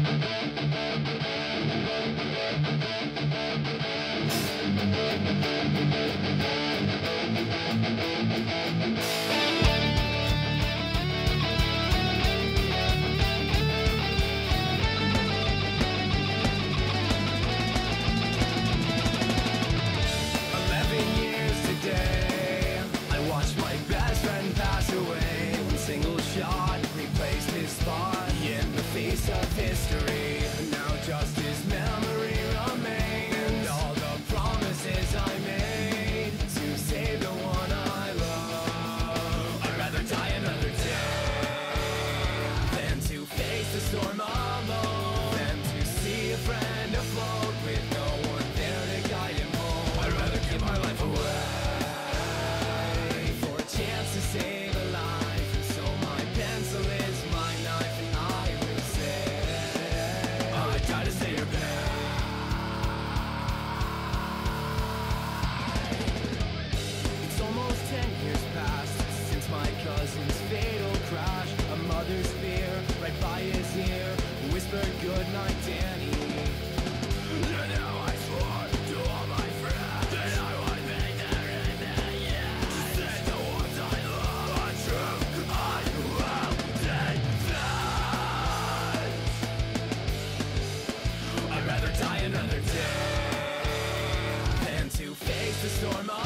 Eleven of history. the storm